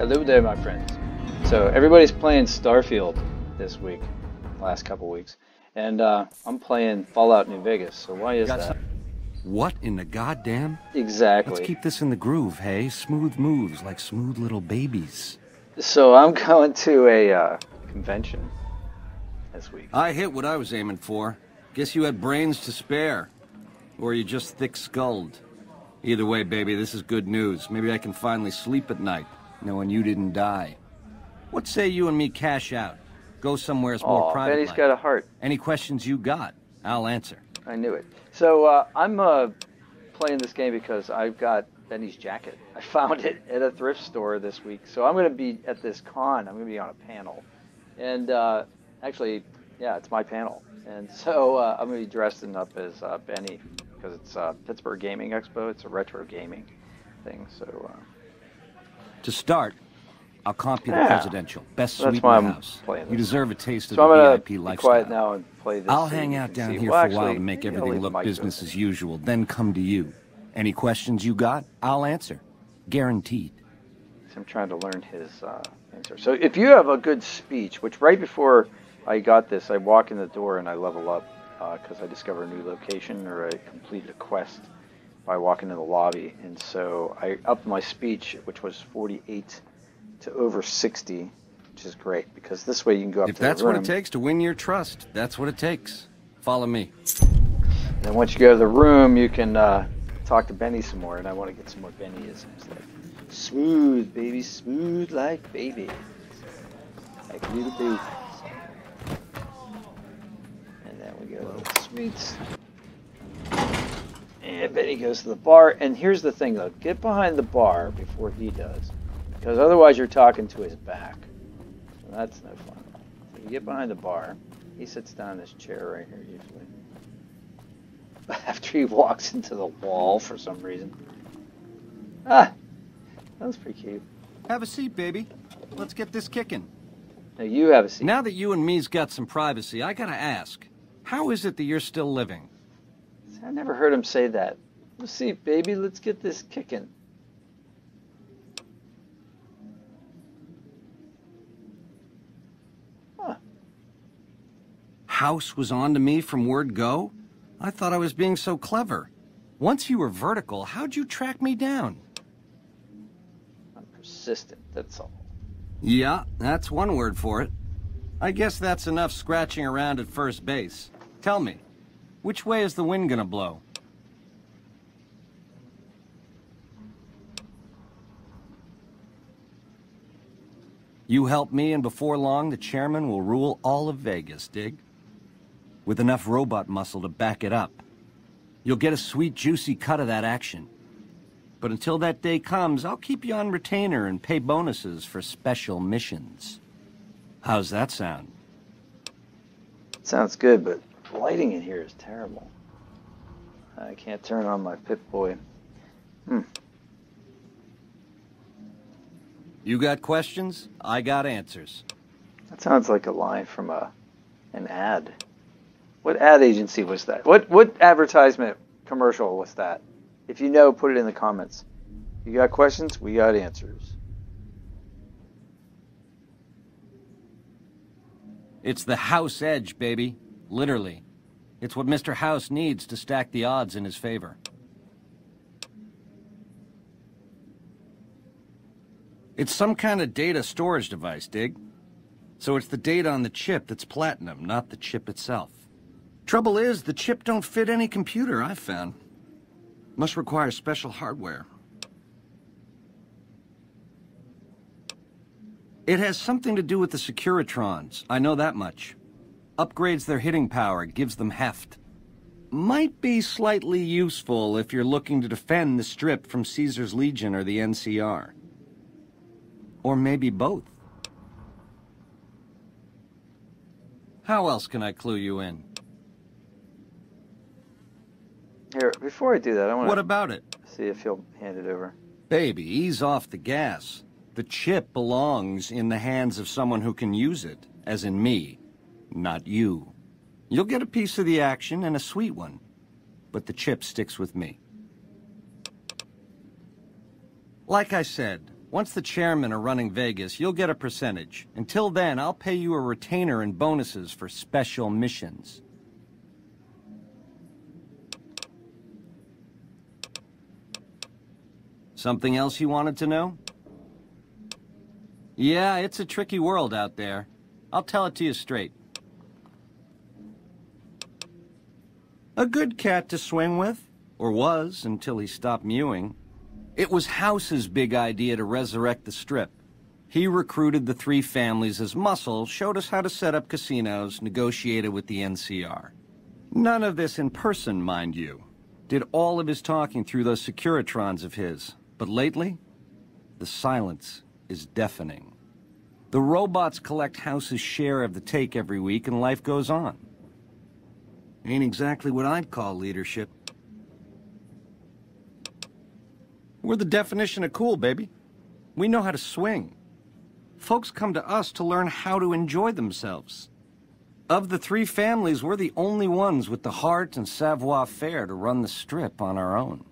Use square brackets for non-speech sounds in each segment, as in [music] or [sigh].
Hello there, my friends. So everybody's playing Starfield this week, last couple weeks, and uh, I'm playing Fallout New Vegas. So why is that? What in the goddamn? Exactly. Let's keep this in the groove, hey? Smooth moves like smooth little babies. So I'm [laughs] going to a uh, convention this week. I hit what I was aiming for. Guess you had brains to spare. Or you just thick-skulled. Either way, baby, this is good news. Maybe I can finally sleep at night, knowing you didn't die. What say you and me cash out? Go somewhere it's more Oh, private. Benny's like. got a heart. Any questions you got, I'll answer. I knew it. So uh, I'm uh, playing this game because I've got Benny's jacket. [laughs] I found it at a thrift store this week. So I'm going to be at this con. I'm going to be on a panel, and uh, actually, yeah, it's my panel. And [laughs] so uh, I'm going to be dressing up as uh, Benny because it's uh, Pittsburgh Gaming Expo. It's a retro gaming thing. So uh, To start, I'll comp you the presidential. Best suite in the house. You deserve a taste of so I'm the going VIP lifestyle. quiet now and play this. I'll hang out down see. here Well, for a while to make everything look business open. as usual, then come to you. Any questions you got, I'll answer. Guaranteed. I'm trying to learn his uh, answer. So if you have a good speech, which right before I got this, I walk in the door and I level up because I discover a new location or I complete a quest by walking in the lobby. And so I upped my speech, which was 48 to over 60, which is great because this way you can go up If to that's the room. what it takes to win your trust, that's what it takes. Follow me. And then once you go to the room, you can uh, talk to Benny some more. And I want to get some more Bennyisms like smooth, baby, smooth like baby, like little baby. And then we go to the suites. And Benny goes to the bar. And here's the thing, though: get behind the bar before he does, because otherwise you're talking to his back. So that's no fun. So you get behind the bar. He sits down in this chair right here usually [laughs] after he walks into the wall for some reason. Ah, that was pretty cute. Have a seat, baby. Let's get this kicking. Now you have a seat. Now that you and me's got some privacy, I gotta ask, how is it that you're still living? I never heard him say that. A seat, baby. Let's get this kicking. Huh. House was on to me from word go? I thought I was being so clever. Once you were vertical, how'd you track me down? I'm persistent. That's all. Yeah, that's one word for it. I guess that's enough scratching around at first base. Tell me, which way is the wind gonna blow? You help me, and before long, the chairman will rule all of Vegas, dig? With enough robot muscle to back it up. You'll get a sweet, juicy cut of that action. But until that day comes, I'll keep you on retainer and pay bonuses for special missions. How's that sound? Sounds good, but lighting in here is terrible. I can't turn on my Pip-Boy. Hmm. You got questions? I got answers. That sounds like a line from a an ad. What ad agency was that? What what advertisement commercial was that? If you know, put it in the comments. You got questions? We got answers. It's the House Edge, baby. Literally. It's what Mr. House needs to stack the odds in his favor. It's some kind of data storage device, dig? So it's the data on the chip that's platinum, not the chip itself. Trouble is, the chip don't fit any computer I've found. Must require special hardware. It has something to do with the Securitrons, I know that much. Upgrades their hitting power, gives them heft. Might be slightly useful if you're looking to defend the Strip from Caesar's Legion or the NCR. Or maybe both. How else can I clue you in? Here, before I do that, I want to... What about it? see if he'll hand it over. Baby, ease off the gas. The chip belongs in the hands of someone who can use it, as in me, not you. You'll get a piece of the action and a sweet one, but the chip sticks with me. Like I said, Once the chairmen are running Vegas, you'll get a percentage. Until then, I'll pay you a retainer and bonuses for special missions. Something else you wanted to know? Yeah, it's a tricky world out there. I'll tell it to you straight. A good cat to swing with, or was until he stopped mewing. It was House's big idea to resurrect the Strip. He recruited the three families as muscle, showed us how to set up casinos, negotiated with the NCR. None of this in person, mind you. Did all of his talking through those Securitrons of his. But lately, the silence is deafening. The robots collect House's share of the take every week and life goes on. Ain't exactly what I'd call leadership. We're the definition of cool, baby. We know how to swing. Folks come to us to learn how to enjoy themselves. Of the three families, we're the only ones with the heart and savoir-faire to run the strip on our own.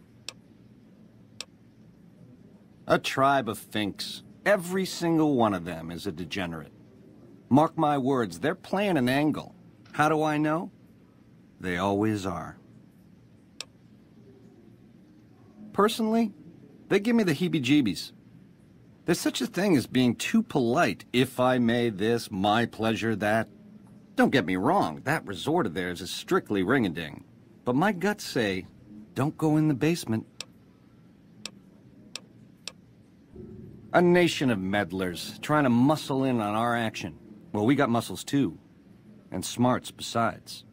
A tribe of finks. Every single one of them is a degenerate. Mark my words, they're playing an angle. How do I know? They always are. Personally, they give me the heebie-jeebies. There's such a thing as being too polite. If I may this, my pleasure that. Don't get me wrong, that resort of theirs is strictly ring-a-ding. But my guts say, don't go in the basement. A nation of meddlers, trying to muscle in on our action. Well, we got muscles too. And smarts besides.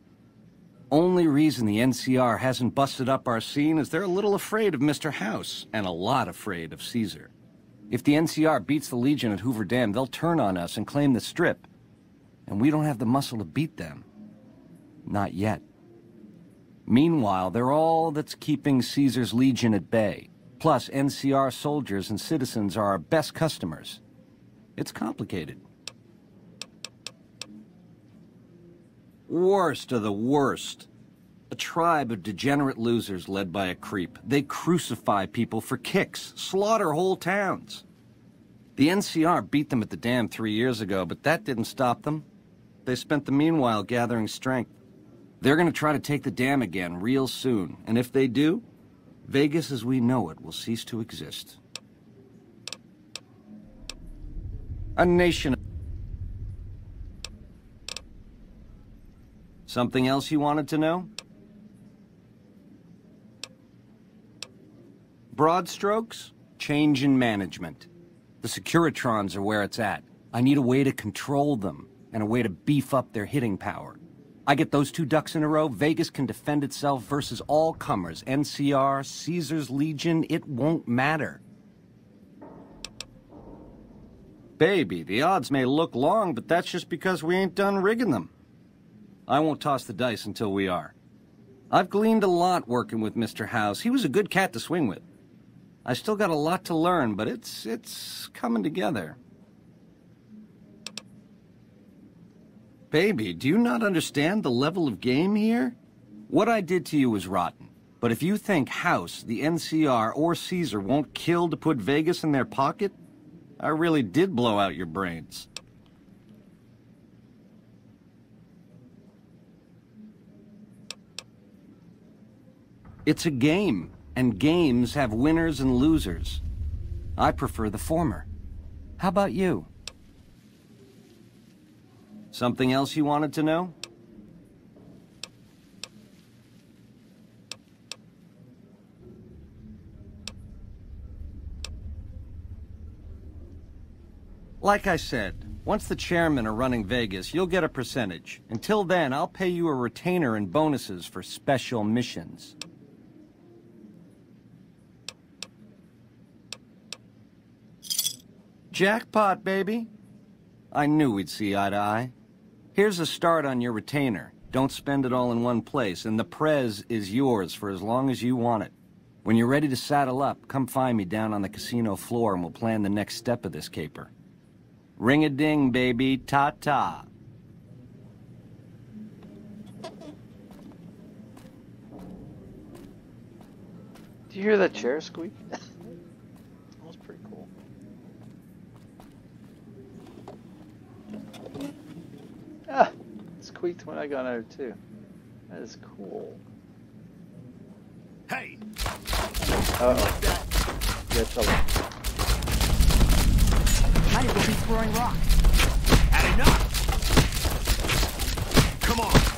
Only reason the NCR hasn't busted up our scene is they're a little afraid of Mr. House, and a lot afraid of Caesar. If the NCR beats the Legion at Hoover Dam, they'll turn on us and claim the Strip. And we don't have the muscle to beat them. Not yet. Meanwhile, they're all that's keeping Caesar's Legion at bay. Plus, NCR soldiers and citizens are our best customers. It's complicated. Worst of the worst. A tribe of degenerate losers led by a creep. They crucify people for kicks, slaughter whole towns. The NCR beat them at the dam three years ago, but that didn't stop them. They spent the meanwhile gathering strength. They're gonna try to take the dam again real soon, and if they do, Vegas as we know it will cease to exist. A nation... Something else you wanted to know? Broad strokes, change in management. The Securitrons are where it's at. I need a way to control them, and a way to beef up their hitting power. I get those two ducks in a row, Vegas can defend itself versus all comers. NCR, Caesar's Legion, it won't matter. Baby, the odds may look long, but that's just because we ain't done rigging them. I won't toss the dice until we are. I've gleaned a lot working with Mr. House. He was a good cat to swing with. I still got a lot to learn, but it's, it's coming together. Baby, do you not understand the level of game here? What I did to you was rotten. But if you think House, the NCR, or Caesar won't kill to put Vegas in their pocket, I really did blow out your brains. It's a game, and games have winners and losers. I prefer the former. How about you? Something else you wanted to know? Like I said, once the chairmen are running Vegas, you'll get a percentage. Until then, I'll pay you a retainer and bonuses for special missions. Jackpot, baby. I knew we'd see eye to eye. Here's a start on your retainer. Don't spend it all in one place, and the Prez is yours for as long as you want it. When you're ready to saddle up, come find me down on the casino floor and we'll plan the next step of this caper. Ring-a-ding, baby. Ta-ta. Do you hear that chair squeak? [laughs] that was pretty cool. Squeaked when I got out too. That is cool. Hey! Uh oh. Get trouble. Might as well be throwing rocks. Had enough! Come on!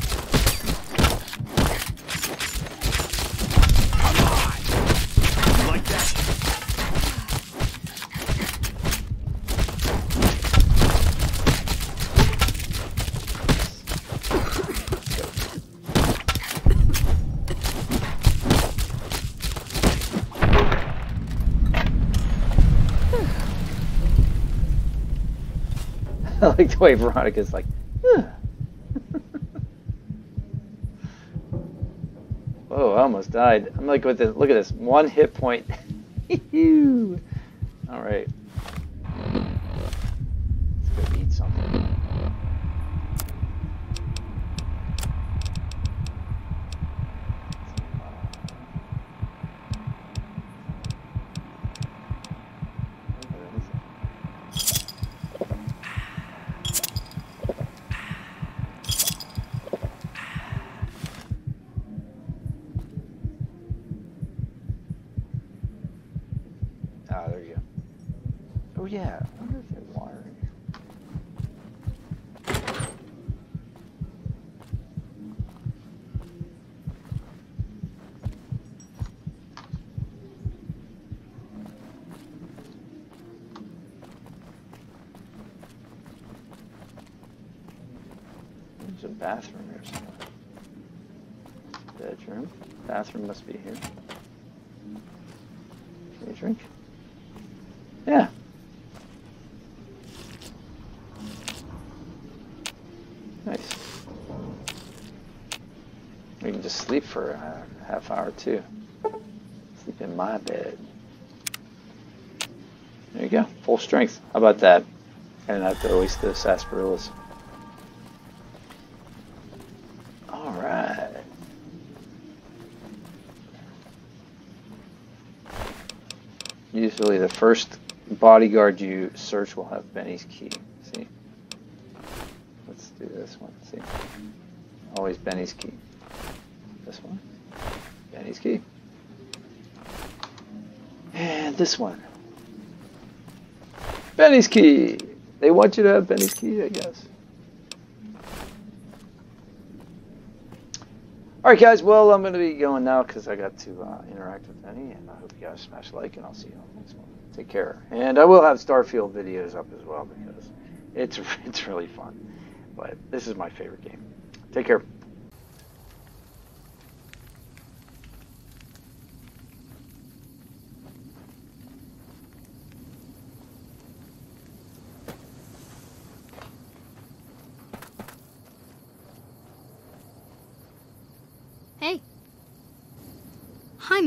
Like the way Veronica's like. "Huh." [laughs] oh, I almost died. I'm like with this. Look at this. One hit point. [laughs] All right. Let's go eat something. Ah, there you go. Oh yeah, I wonder if there's water in here. There's a bathroom here somewhere. Bedroom. Bathroom must be here. Can you drink? Yeah. Nice. We can just sleep for a half hour too. Sleep in my bed. There you go. Full strength. How about that? And I have to waste the sarsaparillas. Alright. Usually the first bodyguard you search will have Benny's key. See? Let's do this one. See? Always Benny's key. This one. Benny's key. And this one. Benny's key! They want you to have Benny's key, I guess. Alright guys, well I'm going to be going now because I got to uh, interact with Benny and I hope you guys smash like and I'll see you on the next one. Take care. And I will have Starfield videos up as well because it's, [laughs] it's really fun. But this is my favorite game. Take care.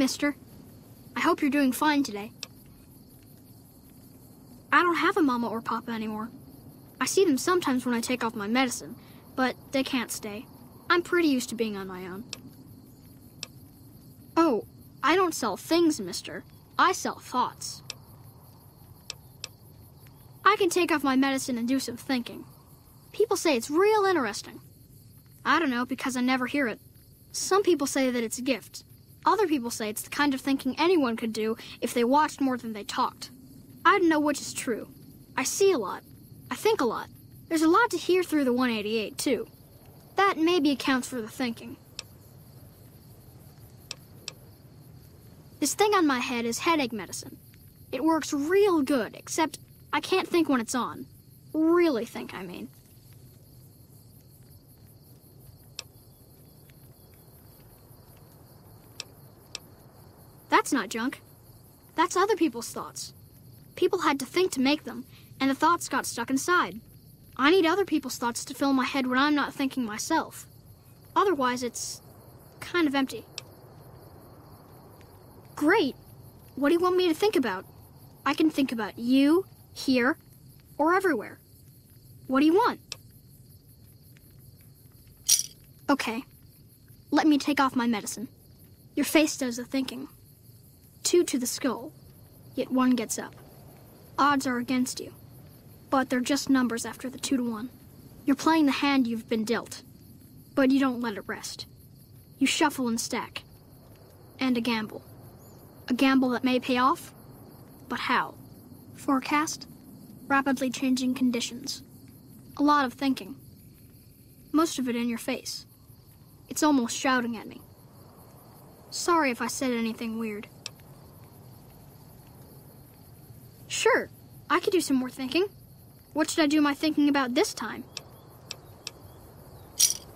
Mister. I hope you're doing fine today. I don't have a mama or papa anymore. I see them sometimes when I take off my medicine, but they can't stay. I'm pretty used to being on my own. Oh, I don't sell things, mister. I sell thoughts. I can take off my medicine and do some thinking. People say it's real interesting. I don't know because I never hear it. Some people say that it's a gift. Other people say it's the kind of thinking anyone could do if they watched more than they talked. I don't know which is true. I see a lot. I think a lot. There's a lot to hear through the 188, too. That maybe accounts for the thinking. This thing on my head is headache medicine. It works real good, except I can't think when it's on. Really think, I mean. That's not junk. That's other people's thoughts. People had to think to make them, and the thoughts got stuck inside. I need other people's thoughts to fill my head when I'm not thinking myself. Otherwise, it's kind of empty. Great. What do you want me to think about? I can think about you, here, or everywhere. What do you want? Okay. Let me take off my medicine. Your face does the thinking. Two to the skull, yet one gets up. Odds are against you, but they're just numbers after the two to one. You're playing the hand you've been dealt. But you don't let it rest. You shuffle and stack. And a gamble. A gamble that may pay off, but how? Forecast? Rapidly changing conditions. A lot of thinking. Most of it in your face. It's almost shouting at me. Sorry if I said anything weird. Sure, I could do some more thinking. What should I do my thinking about this time?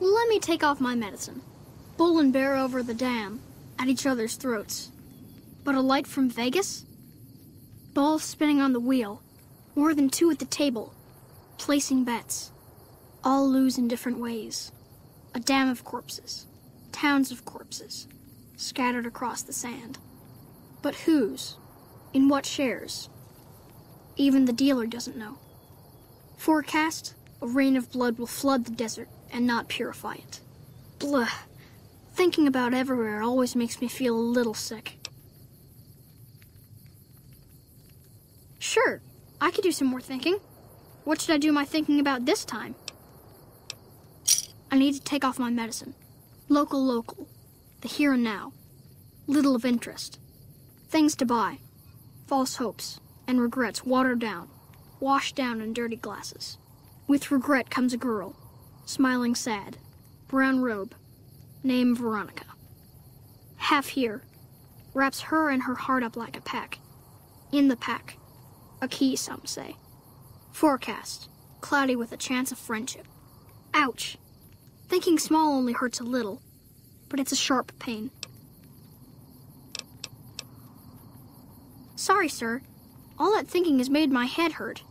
Let me take off my medicine. Bull and bear over the dam, at each other's throats. But a light from Vegas? Balls spinning on the wheel, more than two at the table, placing bets. All lose in different ways. A dam of corpses, towns of corpses, scattered across the sand. But whose? In what shares? Even the dealer doesn't know. Forecast a rain of blood will flood the desert and not purify it. Blah. Thinking about everywhere always makes me feel a little sick. Sure, I could do some more thinking. What should I do my thinking about this time? I need to take off my medicine. Local, local. The here and now. Little of interest. Things to buy. False hopes and regrets watered down, washed down in dirty glasses. With regret comes a girl, smiling sad, brown robe, name Veronica. Half here, wraps her and her heart up like a pack. In the pack, a key, some say. Forecast, cloudy with a chance of friendship. Ouch! Thinking small only hurts a little, but it's a sharp pain. Sorry, sir. All that thinking has made my head hurt.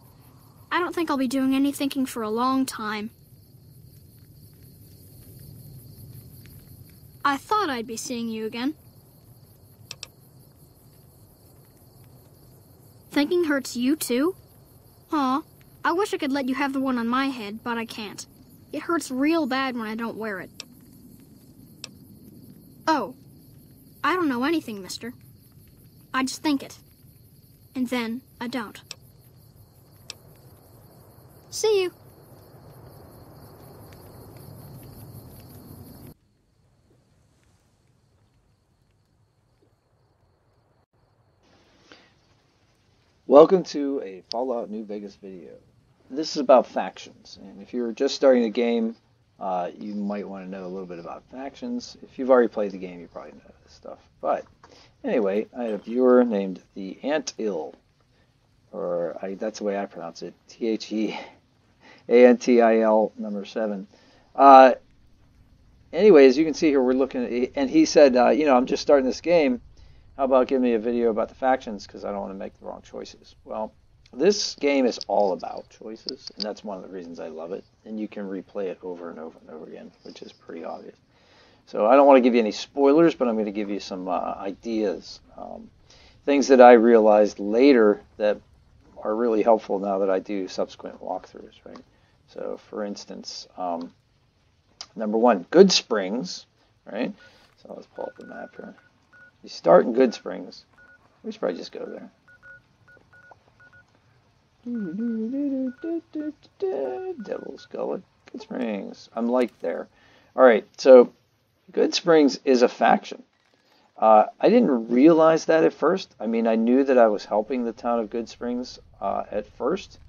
I don't think I'll be doing any thinking for a long time. I thought I'd be seeing you again. Thinking hurts you too? Aw, I wish I could let you have the one on my head, but I can't. It hurts real bad when I don't wear it. Oh, I don't know anything, mister. I just think it. And then I don't. See you. Welcome to a Fallout New Vegas video. This is about factions, and if you're just starting the game, uh, you might want to know a little bit about factions. If you've already played the game, you probably know this stuff. But anyway, I had a viewer named the Ant Ill, or I, that's the way I pronounce it, T H E A N T I L number seven. Uh, anyway, as you can see here, we're looking at, and he said, uh, you know, I'm just starting this game. How about giving me a video about the factions because I don't want to make the wrong choices? Well, this game is all about choices, and that's one of the reasons I love it. And you can replay it over and over and over again, which is pretty obvious. So I don't want to give you any spoilers, but I'm going to give you some uh, ideas, um, things that I realized later that are really helpful now that I do subsequent walkthroughs, right? So, for instance, um, number one, Goodsprings, right? So let's pull up the map here. You start in Goodsprings. We should probably just go there. Devil's Gullet, Goodsprings. I'm like there. All right, so Goodsprings is a faction. Uh, I didn't realize that at first. I mean, I knew that I was helping the town of Goodsprings uh, at first,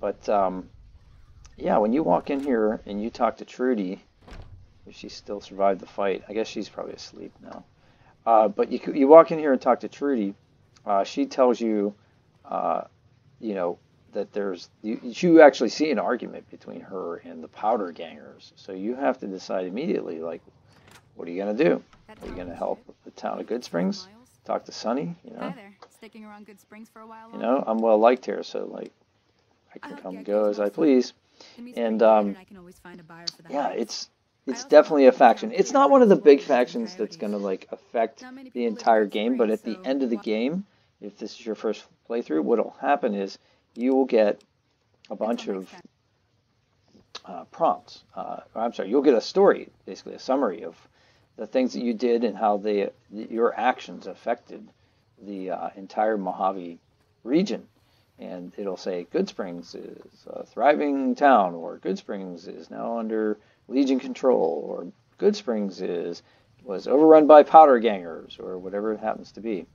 but um, yeah, when you walk in here and you talk to Trudy, if she still survived the fight, I guess she's probably asleep now. Uh, but you you walk in here and talk to Trudy, uh, she tells you, uh, you know, that there's you, you actually see an argument between her and the powder gangers. So you have to decide immediately, like, what are you gonna do? Are you gonna help the town of Goodsprings? Talk to Sonny, you know. Sticking around Goodsprings for a while. You know, I'm well liked here, so like, I can come and go as I please. And um, yeah, it's it's definitely a faction. It's not one of the big factions that's gonna like affect the entire game, but at the end of the game, if this is your first playthrough, what'll happen is you will get a bunch of uh, prompts. Uh, I'm sorry, you'll get a story, basically a summary of the things that you did and how your actions affected the uh, entire Mojave region. And it'll say Goodsprings is a thriving town, or Goodsprings is now under Legion Control, or Goodsprings is was overrun by powder gangers, or whatever it happens to be.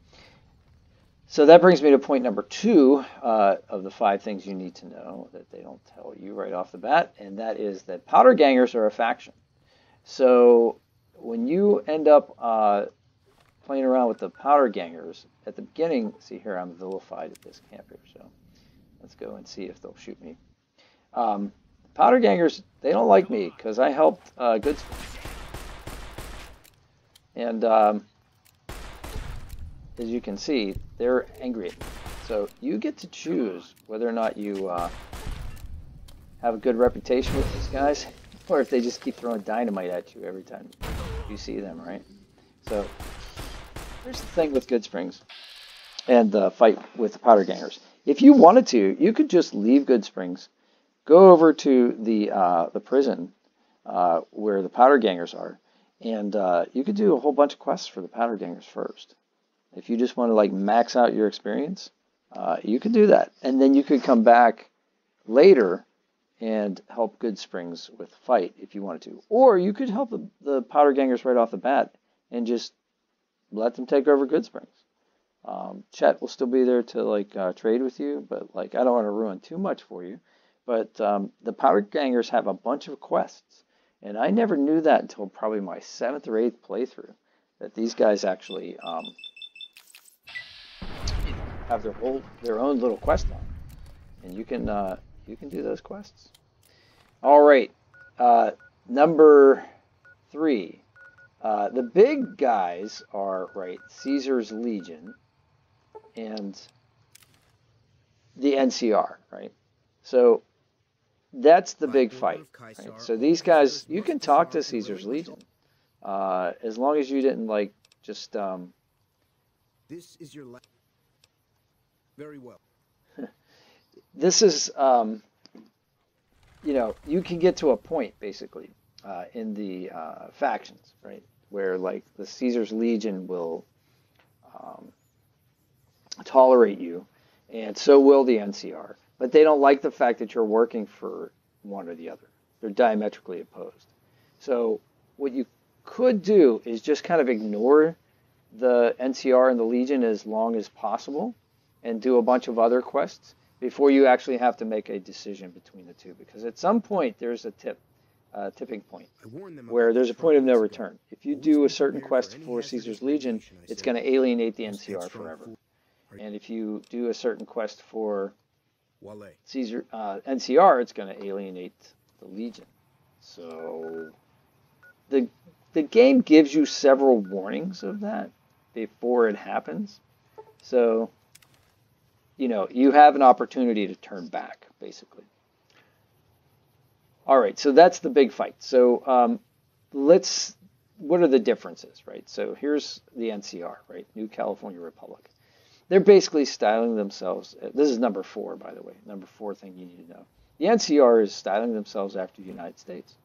So that brings me to point number two uh, of the five things you need to know that they don't tell you right off the bat, and that is that powder gangers are a faction. So when you end up uh, playing around with the powder gangers at the beginning, see here I'm vilified at this camp here, so let's go and see if they'll shoot me. Um, powder gangers, they don't like me because I helped uh, Goodsprings. And um, as you can see, they're angry at me. So you get to choose whether or not you uh, have a good reputation with these guys, [laughs] or if they just keep throwing dynamite at you every time you see them, right? So here's the thing with Goodsprings and the fight with the powder gangers. If you wanted to, you could just leave Goodsprings, go over to the uh, the prison uh, where the powder gangers are, and uh, you could do a whole bunch of quests for the powder gangers first. If you just want to like max out your experience, uh, you could do that. And then you could come back later and help Goodsprings with fight if you wanted to. Or you could help the, the powder gangers right off the bat and just let them take over Goodsprings. Um, Chet will still be there to like uh, trade with you, but like I don't want to ruin too much for you. But um, the powder gangers have a bunch of quests and I never knew that until probably my seventh or eighth playthrough, that these guys actually um, have their whole their own little quest line, and you can uh, you can do those quests. All right, uh, number three. Uh, the big guys are right Caesar's Legion and the NCR, right? So that's the big fight. Right? So these guys, you can talk to Caesar's Legion, uh, as long as you didn't like just. Um, this is your life. Very well. This is, um, you know, you can get to a point basically uh, in the uh, factions, right, where like the Caesar's Legion will um, tolerate you, and so will the NCR but they don't like the fact that you're working for one or the other. They're diametrically opposed. So what you could do is just kind of ignore the NCR and the Legion as long as possible and do a bunch of other quests before you actually have to make a decision between the two because at some point there's a tip uh, tipping point where there's a point of no return. If you do a certain quest for Caesar's Legion, it's going to alienate the NCR forever. And if you do a certain quest for. Caesar uh, NCR, it's going to alienate the Legion. So the the game gives you several warnings of that before it happens. So you know you have an opportunity to turn back, basically. All right, so that's the big fight. So um, let's. What are the differences, right? So here's the NCR, right? New California Republic they're basically styling themselves. This is number four, by the way. Number four thing you need to know. The NCR is styling themselves after the United States.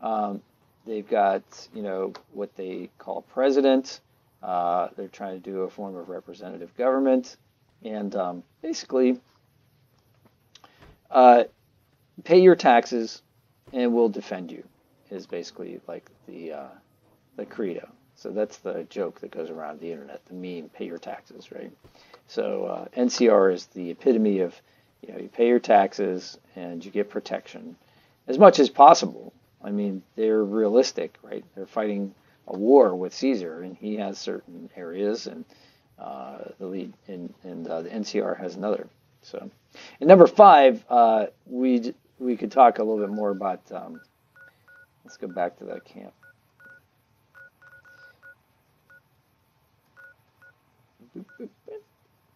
Um, they've got, you know, what they call president. Uh, they're trying to do a form of representative government, and um, basically, uh, pay your taxes, and we'll defend you. Is basically like the uh, the credo. So that's the joke that goes around the internet, the meme, pay your taxes, right? So uh, NCR is the epitome of, you know, you pay your taxes and you get protection as much as possible. I mean, they're realistic, right? They're fighting a war with Caesar, and he has certain areas, and uh, the lead, and, and uh, the NCR has another. So, and number five, uh, we we could talk a little bit more about. Um, let's go back to that camp.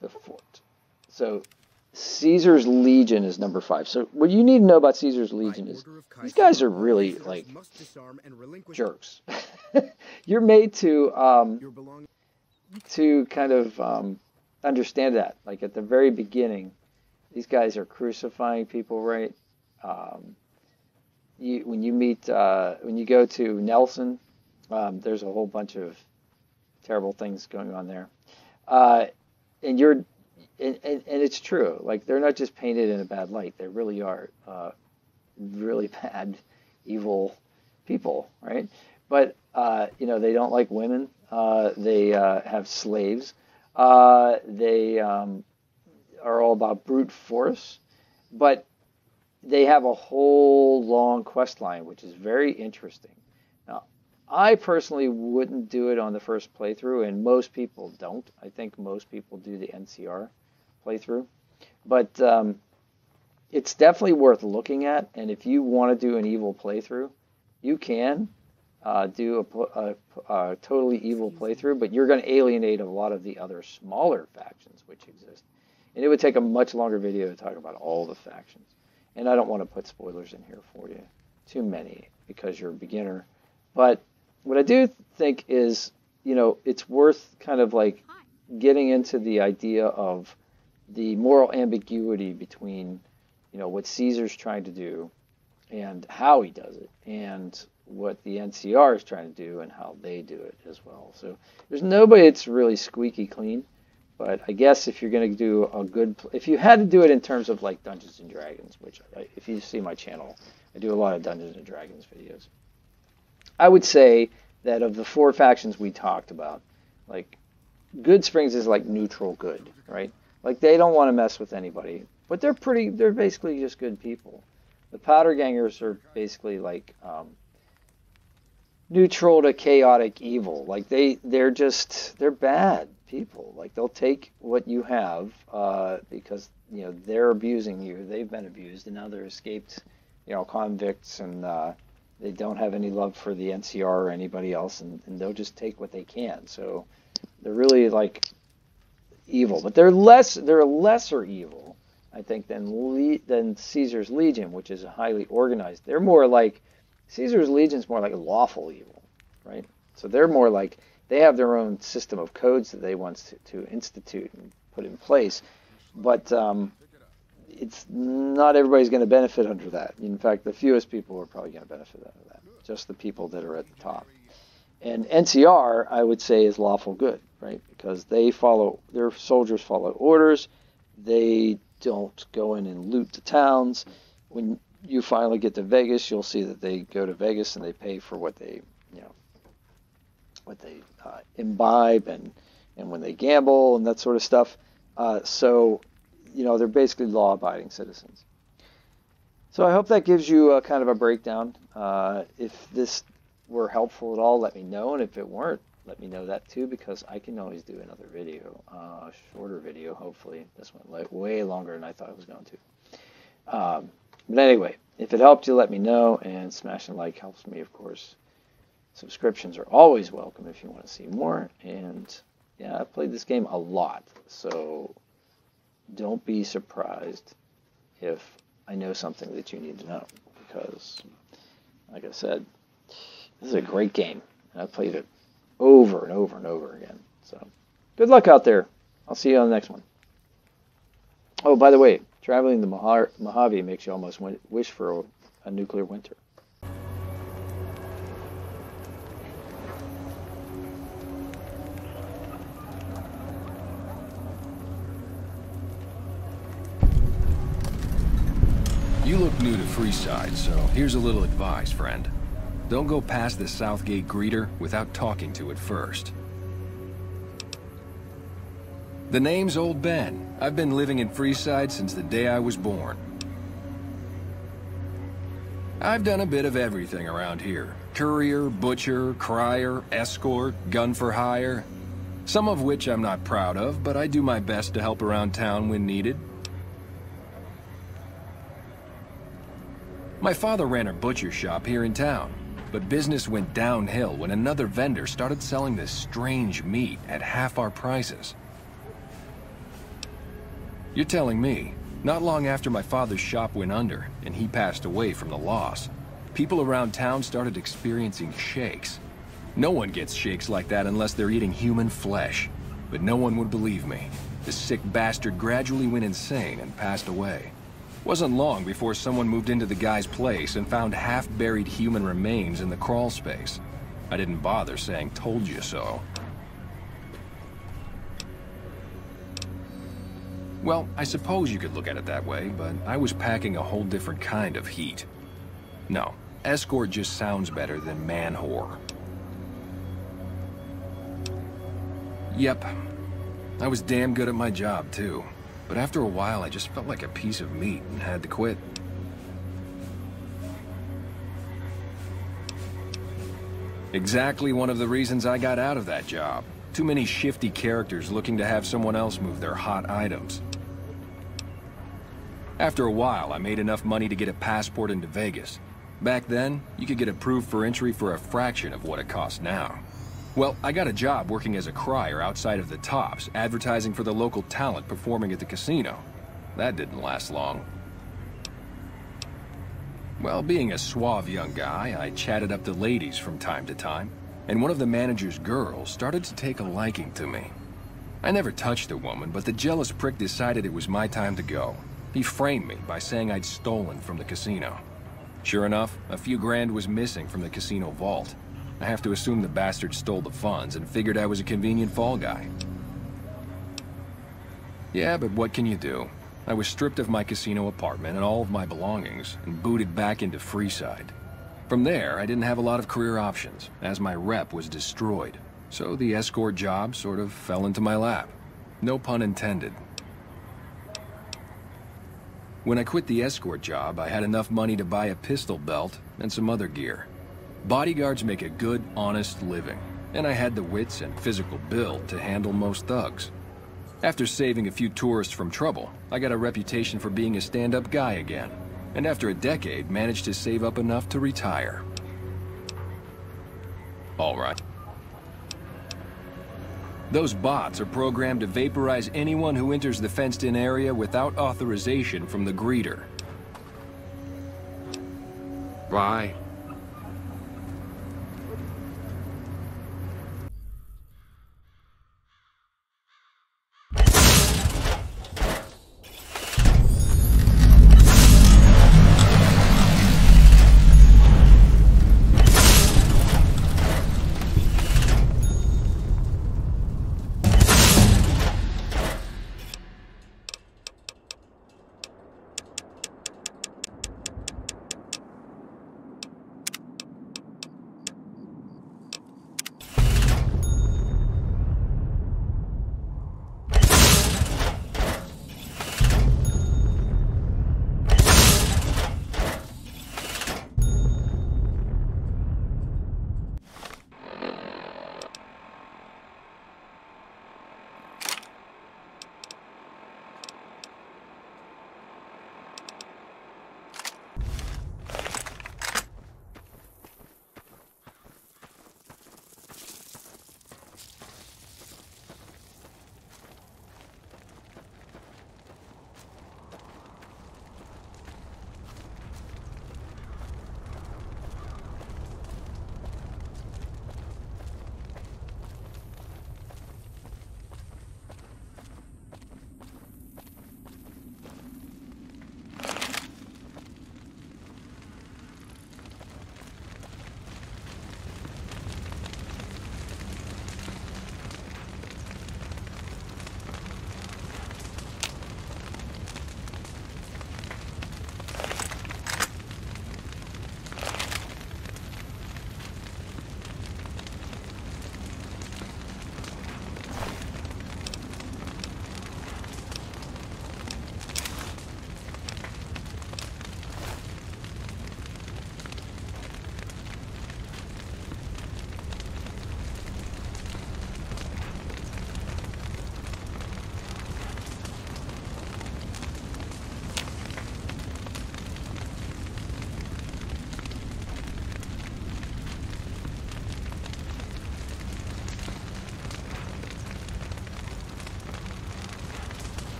The fort. So Caesar's Legion is number five. So what you need to know about Caesar's Legion is these guys are really like jerks. [laughs] You're made to um, to kind of um, understand that. Like at the very beginning, these guys are crucifying people, right? Um, you, when you meet uh, when you go to Nelson, um, there's a whole bunch of terrible things going on there. Uh, and you're, and, and, and, it's true. Like they're not just painted in a bad light. They really are uh, really [laughs] bad, evil people, right? But uh, you know, they don't like women. Uh, they uh, have slaves. Uh, they um, are all about brute force, but they have a whole long quest line, which is very interesting. Now, I personally wouldn't do it on the first playthrough, and most people don't. I think most people do the NCR playthrough, but um, it's definitely worth looking at. And if you want to do an evil playthrough, you can uh, do a, a, a, totally evil playthrough, but you're going to alienate a lot of the other smaller factions which exist. And it would take a much longer video to talk about all the factions. And I don't want to put spoilers in here for you, too many, because you're a beginner. But what I do think is, you know, it's worth kind of like getting into the idea of the moral ambiguity between, you know, what Caesar's trying to do and how he does it, and what the NCR is trying to do and how they do it as well. So there's nobody that's really squeaky clean. But I guess if you're going to do a good, if you had to do it in terms of like Dungeons and Dragons, which I, if you see my channel, I do a lot of Dungeons and Dragons videos. I would say that of the four factions we talked about, like Goodsprings is like neutral good, right? Like they don't want to mess with anybody, but they're pretty, they're basically just good people. The Powder Gangers are basically like um, neutral to chaotic evil. Like they, they're just, they're bad people. Like they'll take what you have uh, because you know they're abusing you. They've been abused, and now they're escaped, you know, convicts, and uh, they don't have any love for the NCR or anybody else, and, and they'll just take what they can. So they're really like evil, but they're less. They're a lesser evil, I think, than Le- than Caesar's Legion, which is highly organized. They're more like Caesar's Legion's more like lawful evil, right? So they're more like they have their own system of codes that they want to, to institute and put in place, but um, it's not everybody's going to benefit under that. In fact, the fewest people are probably going to benefit under that. Just the people that are at the top. And NCR, I would say, is lawful good, right? Because they follow their soldiers follow orders. They don't go in and loot the towns. When you finally get to Vegas, you'll see that they go to Vegas and they pay for what they, you know, what they uh, imbibe and and when they gamble and that sort of stuff. Uh, so, you know, they're basically law-abiding citizens. So I hope that gives you a kind of a breakdown. Uh, if this were helpful at all, let me know, and if it weren't, let me know that too, because I can always do another video, uh, shorter video, hopefully. This went way longer than I thought it was going to. Um, but anyway, if it helped you, let me know, and smashing like helps me, of course. Subscriptions are always welcome if you want to see more. And yeah, I've played this game a lot, so don't be surprised if I know something that you need to know. Because, like I said, this is a great game. And I've played it over and over and over again. So good luck out there. I'll see you on the next one. Oh, by the way, traveling the Mojave makes you almost wish for a, a nuclear winter. You look new to Freeside, so here's a little advice, friend. Don't go past the Southgate greeter without talking to it first. The name's Old Ben. I've been living in Freeside since the day I was born. I've done a bit of everything around here. Courier, butcher, crier, escort, gun for hire. Some of which I'm not proud of, but I do my best to help around town when needed. My father ran a butcher shop here in town, but business went downhill when another vendor started selling this strange meat at half our prices. You're telling me, not long after my father's shop went under and he passed away from the loss, people around town started experiencing shakes. No one gets shakes like that unless they're eating human flesh. But no one would believe me. The sick bastard gradually went insane and passed away. Wasn't long before someone moved into the guy's place and found half-buried human remains in the crawl space. I didn't bother saying told you so. Well, I suppose you could look at it that way, but I was packing a whole different kind of heat. No, Escort just sounds better than man whore. Yep. I was damn good at my job, too. But after a while, I just felt like a piece of meat and had to quit. Exactly one of the reasons I got out of that job. Too many shifty characters looking to have someone else move their hot items. After a while, I made enough money to get a passport into Vegas. Back then, you could get approved for entry for a fraction of what it costs now. Well, I got a job working as a crier outside of the Tops, advertising for the local talent performing at the casino. That didn't last long. Well, being a suave young guy, I chatted up the ladies from time to time, and one of the manager's girls started to take a liking to me. I never touched a woman, but the jealous prick decided it was my time to go. He framed me by saying I'd stolen from the casino. Sure enough, a few grand was missing from the casino vault. I have to assume the bastard stole the funds and figured I was a convenient fall guy. Yeah, but what can you do? I was stripped of my casino apartment and all of my belongings and booted back into Freeside. From there, I didn't have a lot of career options, as my rep was destroyed. So the escort job sort of fell into my lap. No pun intended. When I quit the escort job, I had enough money to buy a pistol belt and some other gear. Bodyguards make a good, honest living, and I had the wits and physical build to handle most thugs. After saving a few tourists from trouble, I got a reputation for being a stand-up guy again, and after a decade managed to save up enough to retire. All right. Those bots are programmed to vaporize anyone who enters the fenced-in area without authorization from the greeter. Bye.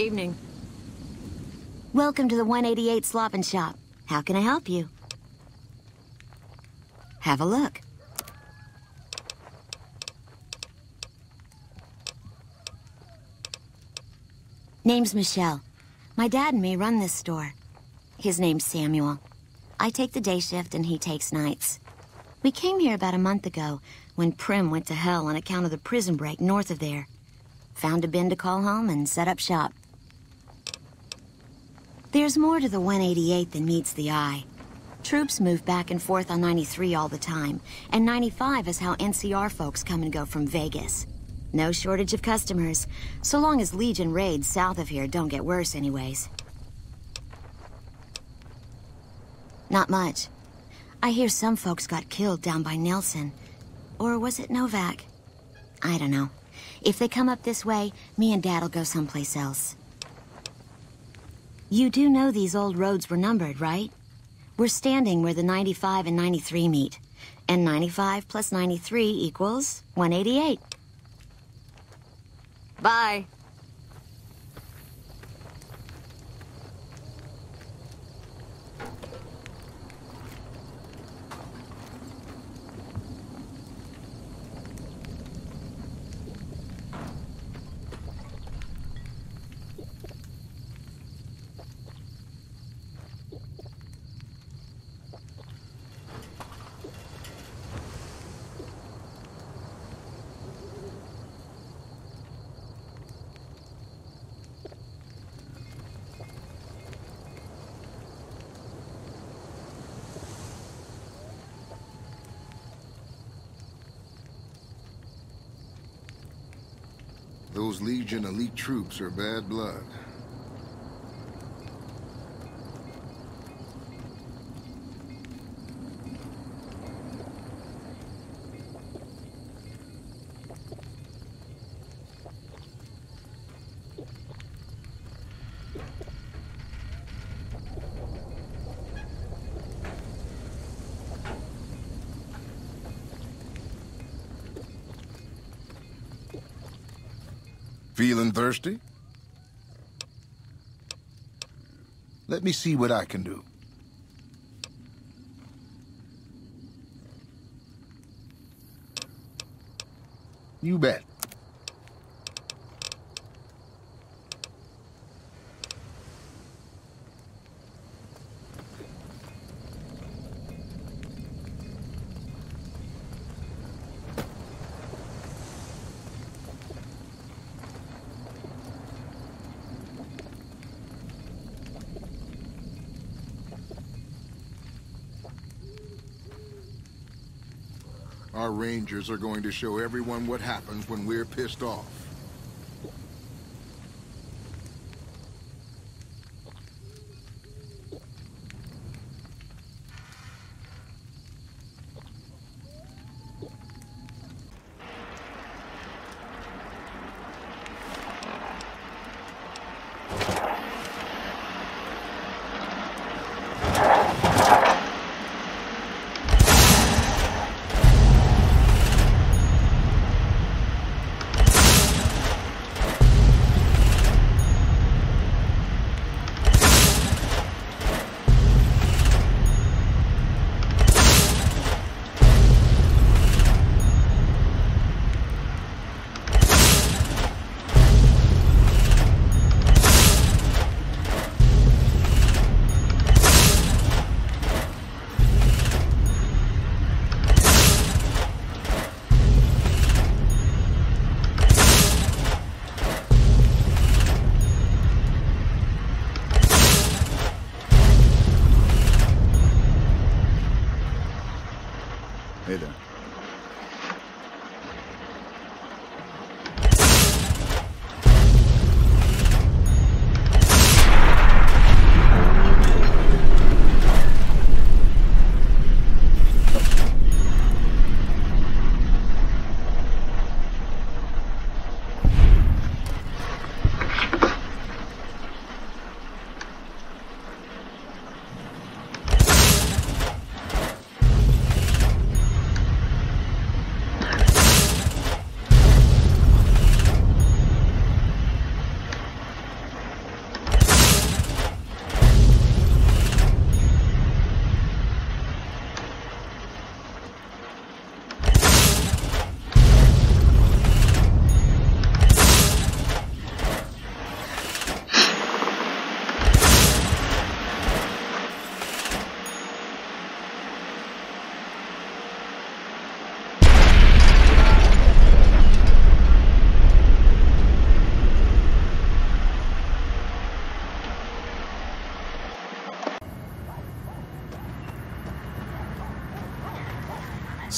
Evening. Welcome to the 188 Slop and Shop. How can I help you? Have a look. Name's Michelle. My dad and me run this store. His name's Samuel. I take the day shift and he takes nights. We came here about a month ago when Primm went to hell on account of the prison break north of there. Found a bin to call home and set up shop. There's more to the 188 than meets the eye. Troops move back and forth on 93 all the time, and 95 is how NCR folks come and go from Vegas. No shortage of customers, so long as Legion raids south of here don't get worse anyways. Not much. I hear some folks got killed down by Nelson. Or was it Novak? I don't know. If they come up this way, me and Dad'll go someplace else. You do know these old roads were numbered, right? We're standing where the 95 and 93 meet. And 95 plus 93 equals 188. Bye. Those Legion elite troops are bad blood. Thirsty? Let me see what I can do. You bet. Our rangers are going to show everyone what happens when we're pissed off.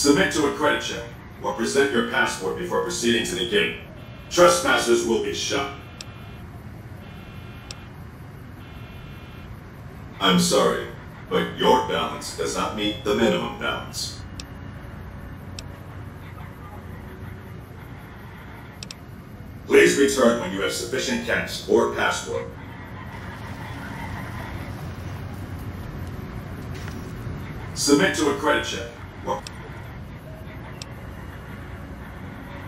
Submit to a credit check, or present your passport before proceeding to the gate. Trespassers will be shot. I'm sorry, but your balance does not meet the minimum balance. Please return when you have sufficient cash or passport. Submit to a credit check. Or...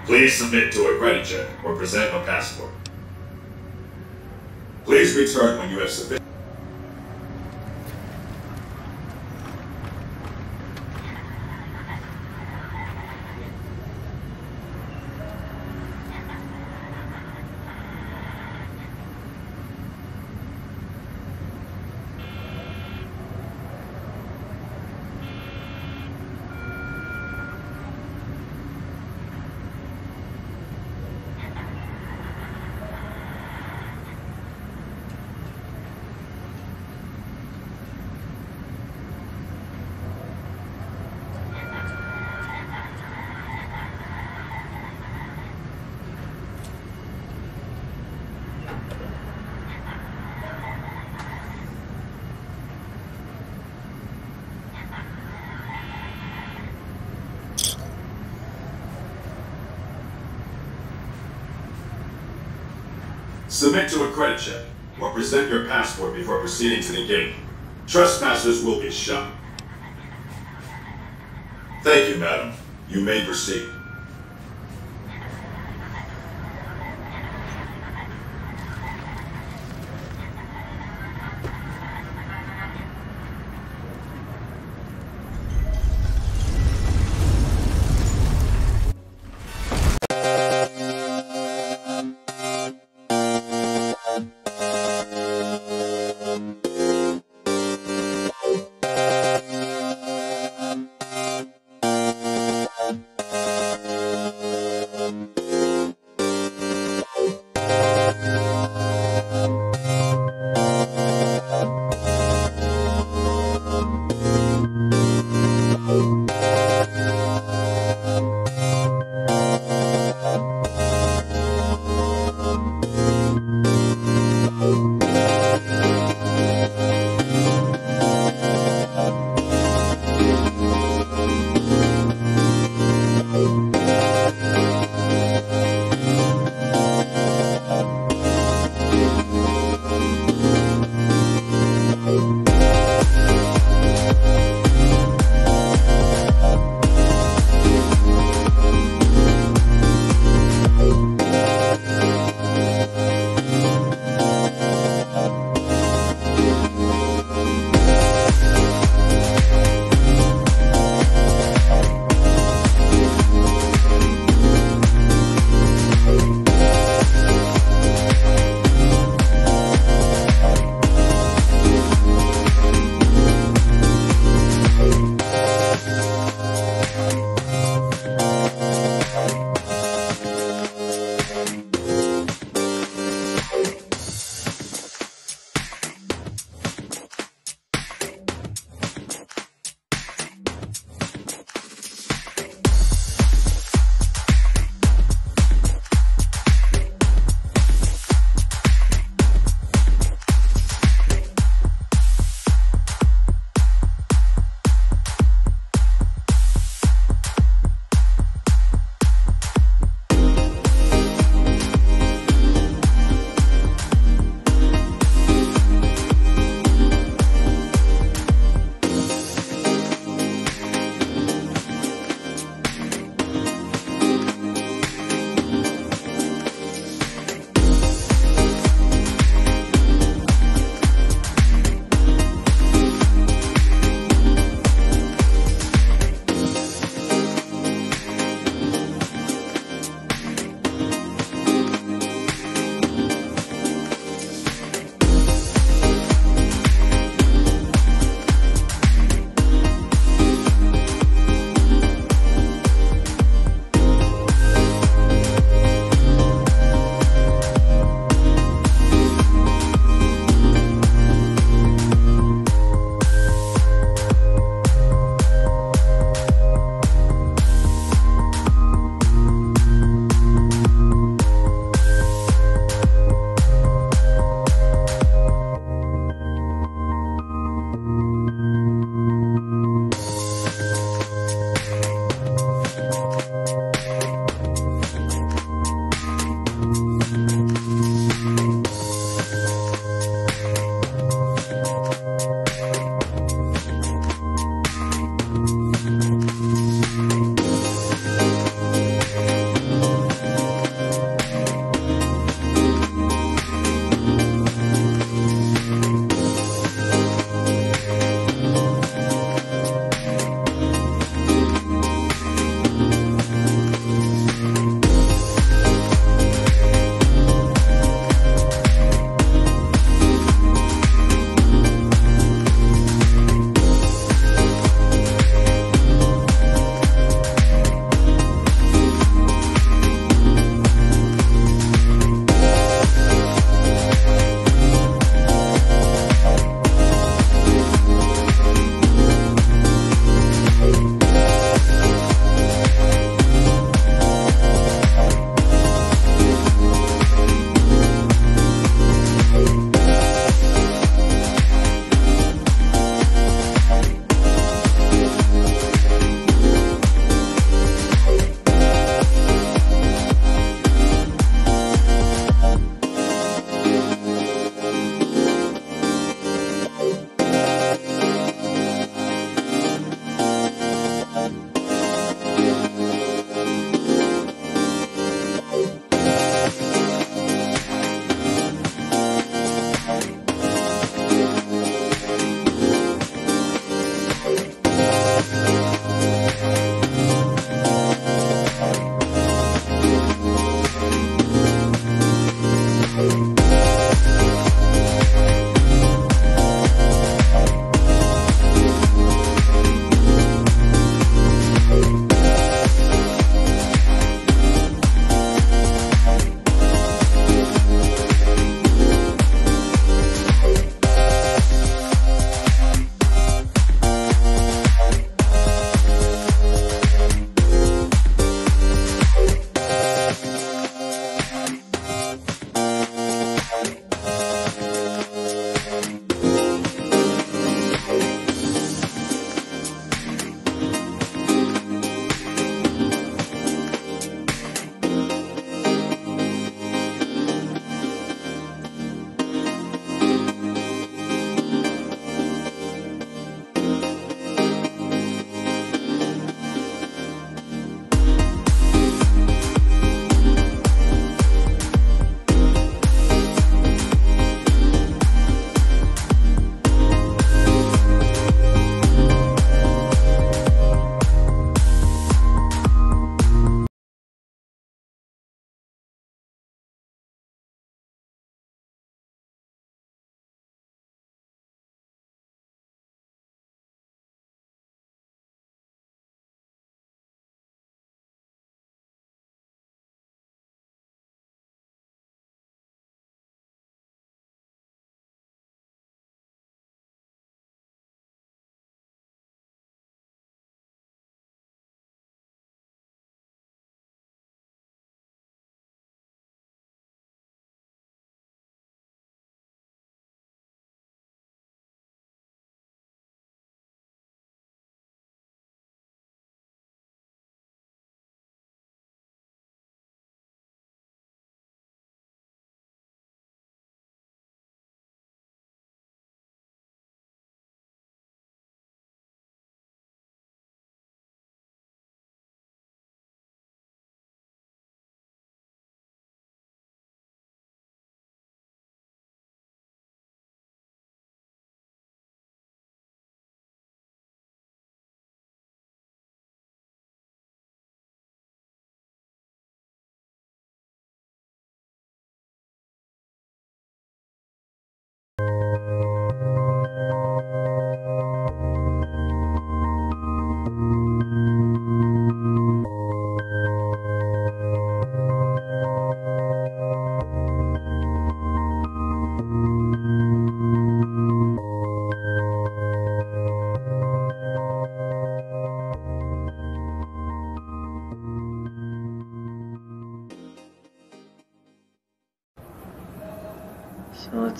Please submit to a credit check or present a passport. Please return when you have sufficient... Submit to a credit check, or present your passport before proceeding to the gate. Trespassers will be shot. Thank you, madam. You may proceed.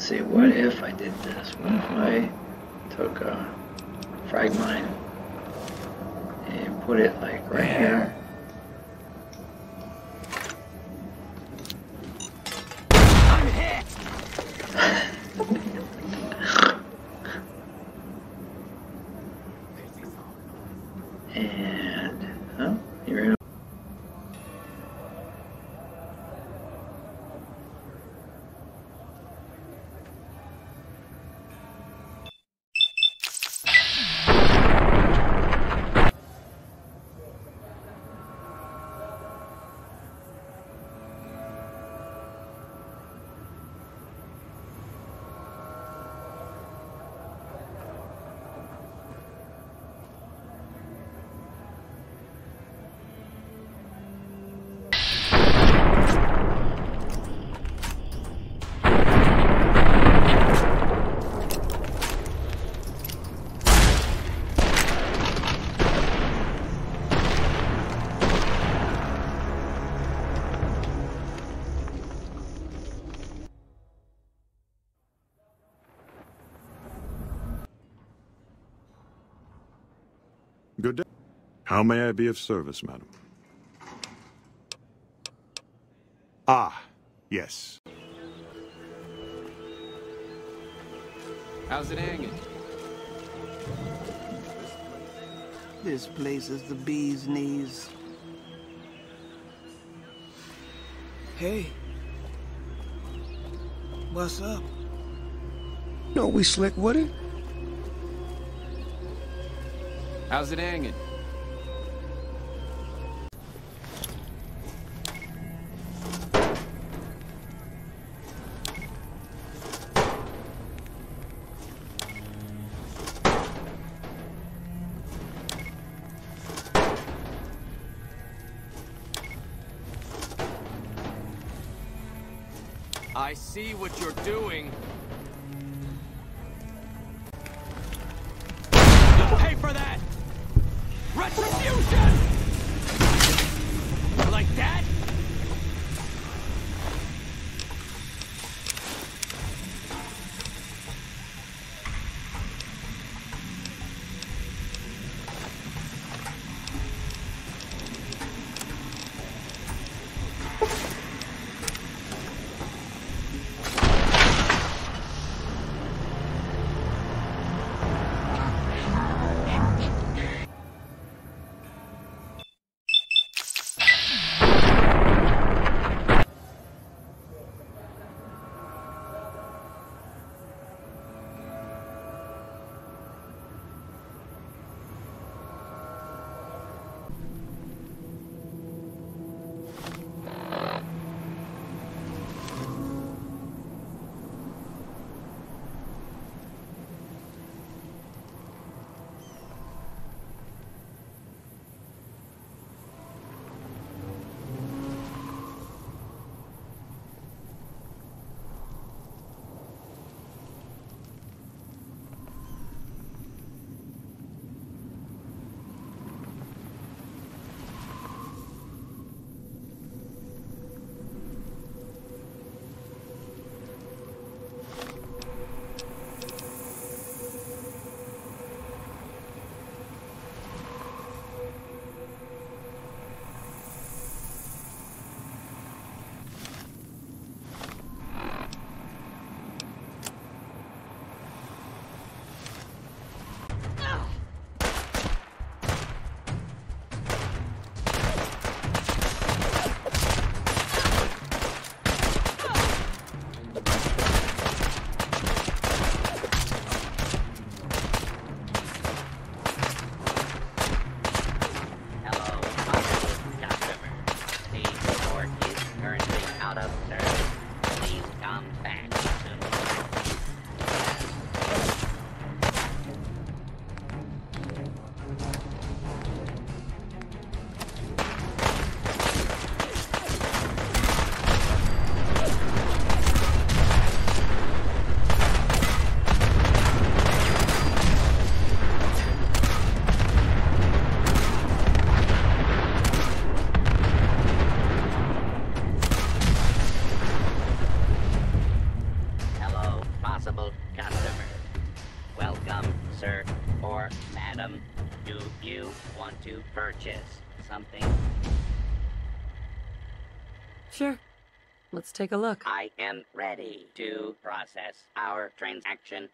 See, what if I did this? What if I How may I be of service, madam? Ah, yes. How's it hanging? This place is the bee's knees. Hey. What's up? No, we slick with it. How's it hanging? See what you're doing. Take a look. I am ready to process our transaction.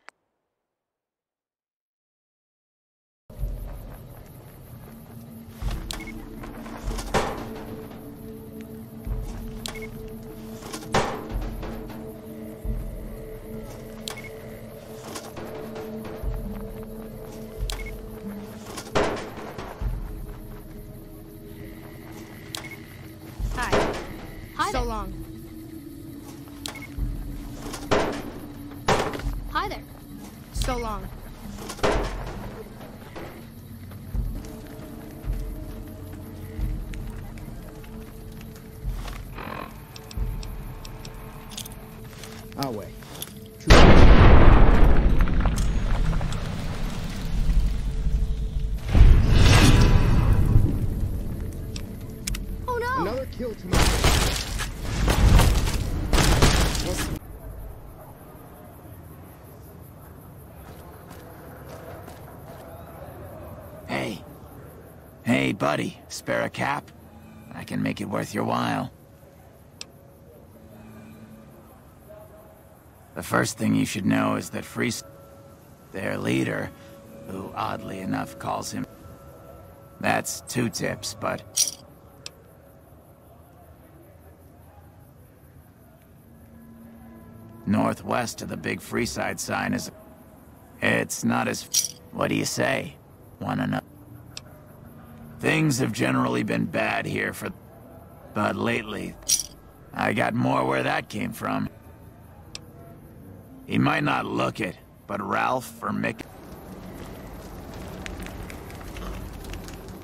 So long. I'll wait. Buddy. Spare a cap? I can make it worth your while. The first thing you should know is that Free... Their leader, who oddly enough calls him... That's two tips, but... Northwest of the big Freeside sign is... It's not as... What do you say? Wanna know? Things have generally been bad here for... But lately, I got more where that came from. He might not look it, but Ralph or Mick...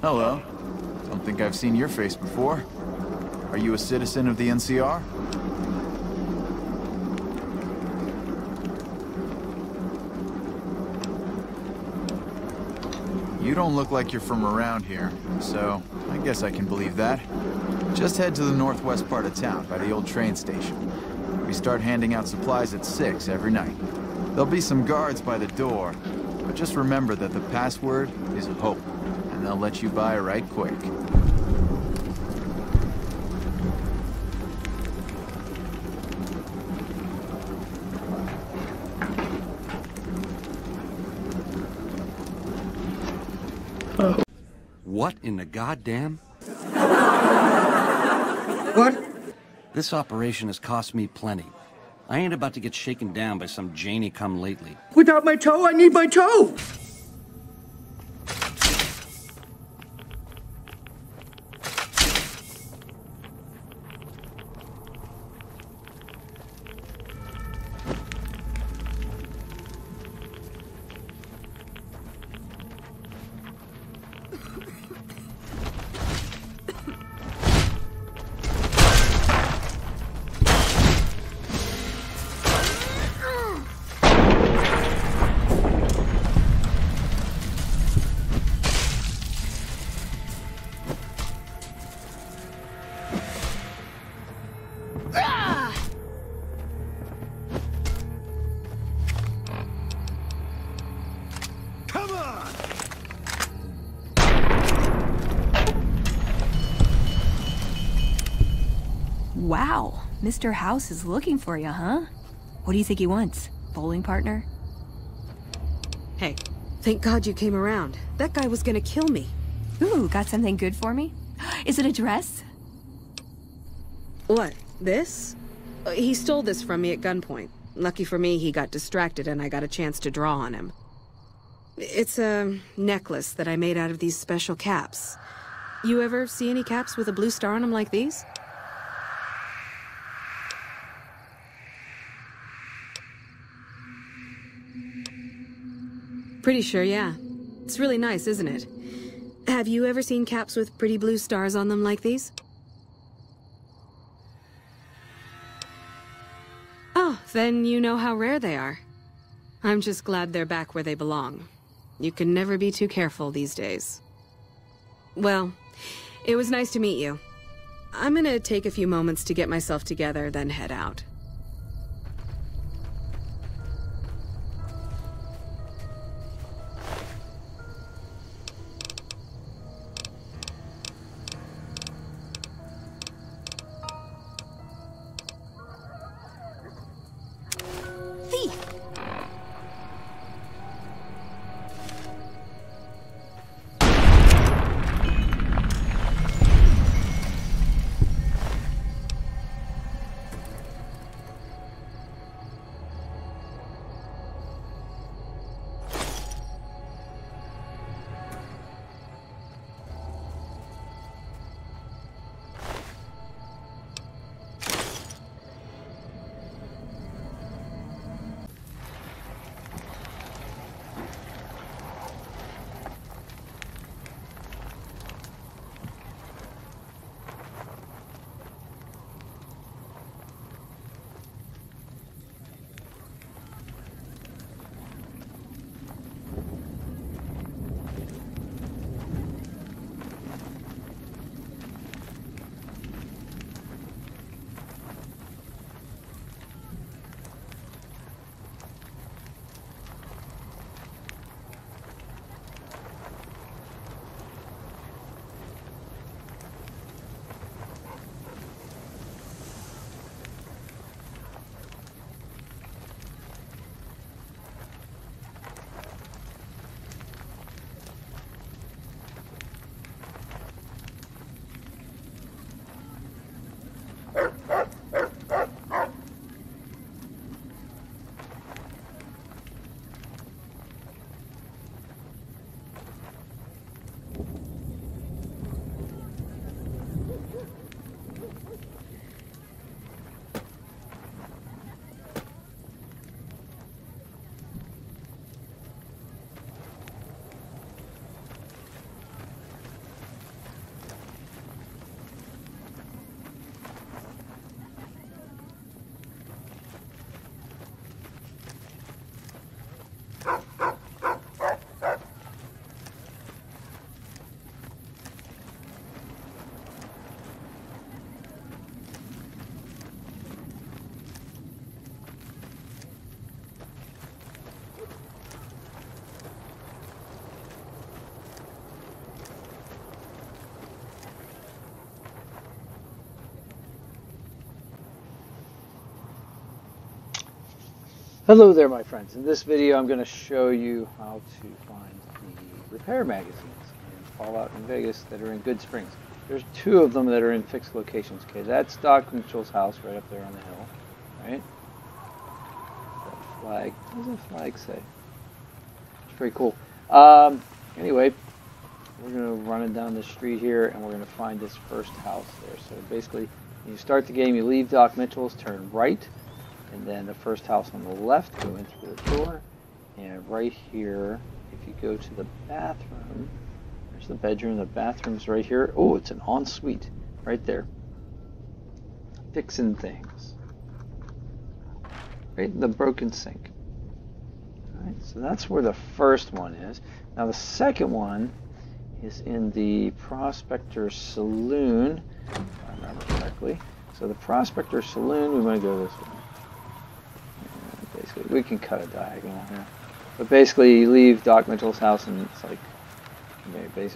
Hello. Don't think I've seen your face before. Are you a citizen of the NCR? You don't look like you're from around here, so I guess I can believe that. Just head to the northwest part of town, by the old train station. We start handing out supplies at 6 every night. There'll be some guards by the door, but just remember that the password is hope, and they'll let you by right quick. What in the goddamn? What? This operation has cost me plenty. I ain't about to get shaken down by some Janie come lately. Without my toe, I need my toe! Mr. House is looking for you, huh? What do you think he wants? Bowling partner? Hey, thank God you came around. That guy was gonna kill me. Ooh, got something good for me? [gasps] Is it a dress? What? This? Uh, he stole this from me at gunpoint. Lucky for me, he got distracted and I got a chance to draw on him. It's a necklace that I made out of these special caps. You ever see any caps with a blue star on them like these? Pretty sure, yeah. It's really nice, isn't it? Have you ever seen caps with pretty blue stars on them like these? Oh, then you know how rare they are. I'm just glad they're back where they belong. You can never be too careful these days. Well, it was nice to meet you. I'm gonna take a few moments to get myself together, then head out. Hello there my friends. In this video I'm going to show you how to find the repair magazines in Fallout New Vegas that are in Goodsprings. There's two of them that are in fixed locations. Okay, that's Doc Mitchell's house right up there on the hill, right? That flag, what does the flag say? It's pretty cool. Um, anyway, we're going to run it down the street here and we're going to find this first house there. So basically, you start the game, you leave Doc Mitchell's, turn right, and then the first house on the left, go in through the door, and right here, if you go to the bathroom, there's the bedroom, the bathroom's right here. Oh, it's an ensuite, right there. Fixing things. Right the broken sink. Alright, so that's where the first one is. Now the second one is in the Prospector Saloon, if I remember correctly. So the Prospector Saloon, we want to go this way basically. We can cut a diagonal here. But basically, you leave Doc Mitchell's house, and it's like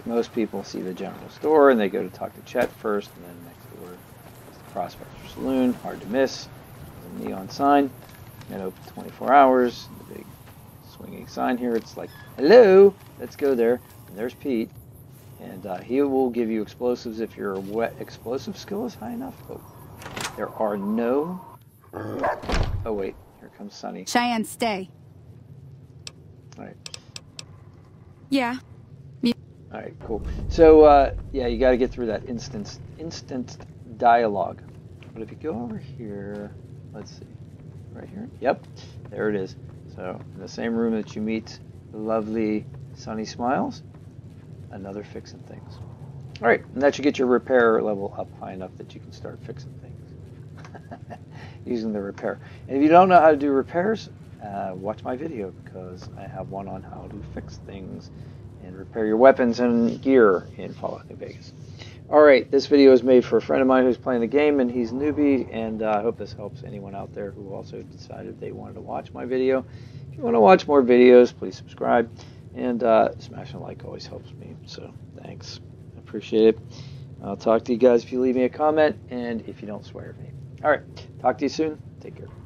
most people see the general store, and they go to talk to Chet first, and then next door is the Prospector Saloon. Hard to miss. There's a neon sign. And open 24 hours. The big swinging sign here. It's like, hello, let's go there. And there's Pete. And uh, he will give you explosives if your wet explosive skill is high enough. But there are no... Oh, wait. Comes Sunny. Cheyenne, stay. All right. Yeah. All right, cool. So, uh, yeah, you got to get through that instant, instant dialogue. But if you go over here, let's see, right here. Yep, there it is. So, in the same room that you meet the lovely Sunny Smiles, another fixing things. All right, and that should get your repair level up high enough that you can start fixing things [laughs] using the repair. And if you don't know how to do repairs, uh, watch my video because I have one on how to fix things and repair your weapons and gear in Fallout New Vegas. Alright, this video is made for a friend of mine who's playing the game and he's newbie and uh, I hope this helps anyone out there who also decided they wanted to watch my video. If you want to watch more videos, please subscribe and uh, smashing a like always helps me, so thanks. I appreciate it. I'll talk to you guys if you leave me a comment and if you don't swear at me. Alright, talk to you soon. Take care.